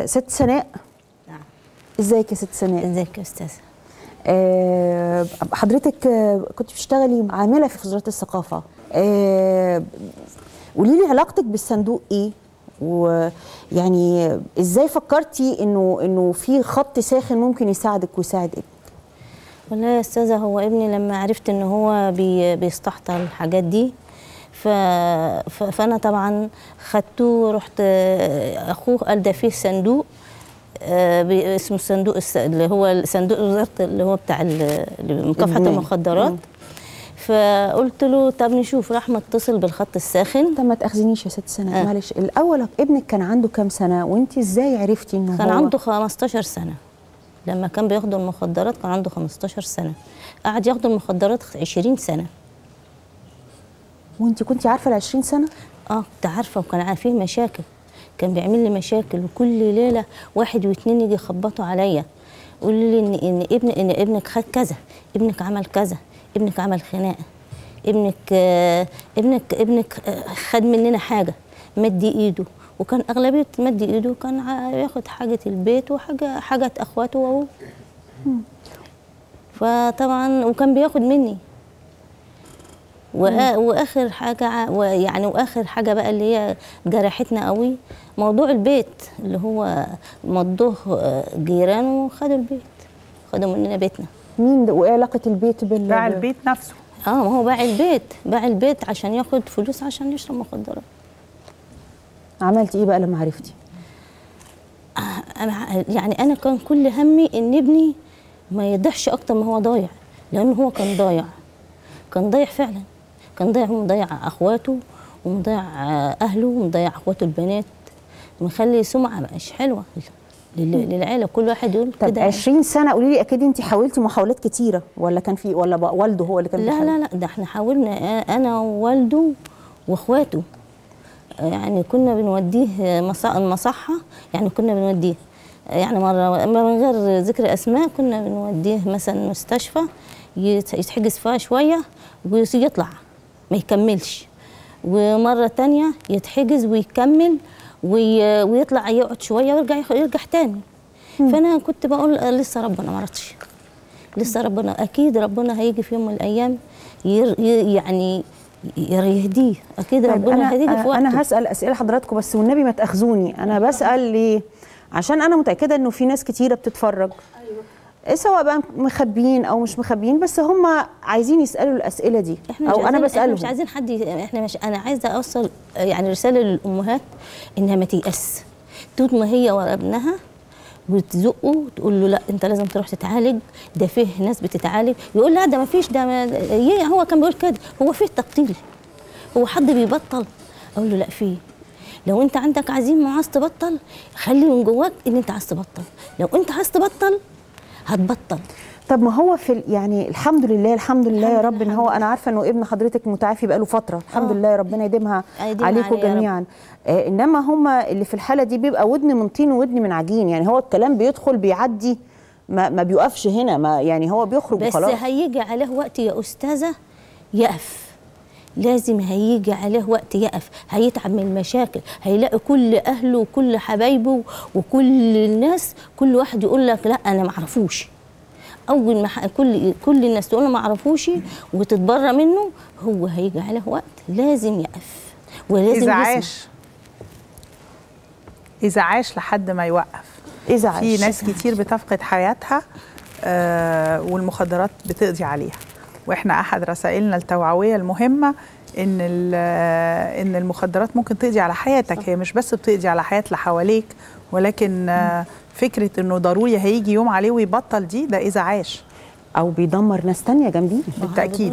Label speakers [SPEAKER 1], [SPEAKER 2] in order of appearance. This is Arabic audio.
[SPEAKER 1] ست سناء؟
[SPEAKER 2] نعم.
[SPEAKER 1] ازيك يا ست سناء؟
[SPEAKER 2] ازيك يا استاذه
[SPEAKER 1] آه حضرتك كنت بتشتغلي عاملة في وزارة الثقافة. آه قولي لي علاقتك بالصندوق إيه؟ ويعني إزاي فكرتي إنه إنه في خط ساخن ممكن يساعدك ويساعد ابنك؟
[SPEAKER 2] والله يا أستاذة هو ابني لما عرفت إن هو بي بيستحضر الحاجات دي. فأنا طبعا خدته ورحت آه، أخوه قال ده فيه صندوق آه، اسمه الصندوق الس... اللي هو صندوق وزاره اللي هو بتاع
[SPEAKER 1] مكافحة.
[SPEAKER 2] المخدرات. فقلت له طب نشوف راح متصل بالخط الساخن
[SPEAKER 1] طب ما تاخذنيش يا ست سناء
[SPEAKER 2] آه.
[SPEAKER 1] معلش الأول ابنك كان عنده كام سنة وانت إزاي عرفتي إنه
[SPEAKER 2] كان
[SPEAKER 1] هو
[SPEAKER 2] عنده 15 سنة لما كان بياخد المخدرات كان عنده 15 سنة قعد ياخد المخدرات 20 سنة
[SPEAKER 1] وانت كنت عارفة ال 20 سنة؟
[SPEAKER 2] آه كنت عارفة وكان عا- فيه مشاكل. كان بيعمل لي مشاكل وكل ليلة واحد واتنين يجي يخبطوا عليا. يقولوا لي ان إن ابن إن ابنك خد كذا ابنك عمل كذا ابنك عمل خناقة ابنك آه ابنك ابنك آه خد مننا حاجة مد إيده. وكان أغلبية مد إيده كان ياخد حاجة البيت وحاجة حاجة أخواته وهو. فطبعا وكان بياخد مني. وآخر حاجة ويعني وآخر حاجة بقى اللي هي جرحتنا قوي موضوع البيت اللي هو مضوه آه، جيران وخدوا البيت خدوا مننا بيتنا.
[SPEAKER 1] مين وإيه علاقة البيت بال
[SPEAKER 3] باع البيت نفسه.
[SPEAKER 2] آه ما هو باع البيت باع البيت عشان ياخد فلوس عشان يشرب مخدرات.
[SPEAKER 1] عملتي إيه بقى لما عرفتي؟
[SPEAKER 2] أنا ع- يعني أنا كان كل همي إن ابني ما يضيعش أكتر ما هو ضايع لأنه هو كان ضايع كان ضايع فعلا. كان ضايع مضيع أخواته ومضيع آه، أهله ومضيع أخواته البنات. مخلي سمعة مش حلوة لل- للعيلة. كل واحد يقول
[SPEAKER 1] طب
[SPEAKER 2] كده.
[SPEAKER 1] 20 سنة قولي لي أكيد انت حاولتي محاولات كتيرة ولا كان في ولا والده هو اللي كان
[SPEAKER 2] لا؟ لا لا ده إحنا حاولنا آه، أنا ووالده وأخواته. آه، يعني كنا بنوديه المصحة يعني كنا بنوديه. يعني مرة من غير ذكر أسماء كنا بنوديه مثلا مستشفى يت- يتحجز فيها شوية ويطلع. ما يكملش. ومرة تانية يتحجز ويكمل وي- ويطلع يقعد شوية ويرجع يرجع تاني. فأنا كنت بقول لسه ربنا ما رضش. لسه ربنا أكيد ربنا هيجي في يوم من الأيام ير ي- يعني يهديه. أكيد
[SPEAKER 1] طيب
[SPEAKER 2] ربنا هيجي في وقته.
[SPEAKER 1] أنا هسأل أسئلة حضراتكم بس والنبي ما تأخذوني. أنا بسأل ليه؟ عشان أنا متأكدة إنه في ناس كتيرة بتتفرج. سواء بقى مخبيين أو مش مخبيين بس هم عايزين يسألوا الأسئلة دي
[SPEAKER 2] إحنا
[SPEAKER 1] أو أنا
[SPEAKER 2] عايزين- إحنا
[SPEAKER 1] بسألهم.
[SPEAKER 2] مش عايزين حد إحنا مش أنا عايزة أوصل يعني رسالة للأمهات إنها ما تيأس. طول ما هي ورا ابنها وتزقه وتقول له لا أنت لازم تروح تتعالج. ده فيه ناس بتتعالج. يقول لا ده ما فيش ده ما يه- هو كان بيقول كده. هو فيه تبطيل. هو حد بيبطل؟ أقول له لا فيه. لو أنت عندك عزيمة وعايز تبطل خلي من جواك إن أنت عايز تبطل. لو أنت عايز تبطل هتبطل
[SPEAKER 1] طب ما هو في يعني الحمد لله الحمد لله يا
[SPEAKER 2] الحمد
[SPEAKER 1] رب
[SPEAKER 2] إن
[SPEAKER 1] هو أنا عارفة إنه ابن حضرتك متعافي بقاله فترة الحمد
[SPEAKER 2] آه.
[SPEAKER 1] لله ربنا يديمها عليكم
[SPEAKER 2] يا.
[SPEAKER 1] جميعا آه إنما هم اللي في الحالة دي بيبقى ودن من طين وودن من عجين يعني هو الكلام بيدخل بيعدي ما, ما بيوقفش هنا ما يعني هو بيخرج
[SPEAKER 2] بس
[SPEAKER 1] وخلاص
[SPEAKER 2] هيجي عليه وقت يا أستاذة يقف لازم هيجي عليه وقت يقف هيتعب من المشاكل هيلاقي كل أهله وكل حبايبه وكل الناس كل واحد يقول لك لا أنا ما اعرفوش أول ما كل كل الناس تقول ما اعرفوش وتتبرى منه هو هيجي عليه وقت لازم يقف ولازم
[SPEAKER 3] إذا
[SPEAKER 2] يسمع.
[SPEAKER 3] عاش. إذا عاش لحد ما يوقف.
[SPEAKER 1] إذا
[SPEAKER 3] في
[SPEAKER 1] عاش.
[SPEAKER 3] ناس كتير بتفقد حياتها آه والمخدرات بتقضي عليها. وإحنا احد رسائلنا التوعوية المهمة ان آه، ان المخدرات ممكن تقضي على حياتك. هي مش بس بتقضي على حياة اللي حواليك ولكن آه فكرة انه ضروري هيجي يوم عليه ويبطل دي ده اذا عاش.
[SPEAKER 1] أو بيدمر ناس تانية جنبيه.
[SPEAKER 3] بالتأكيد.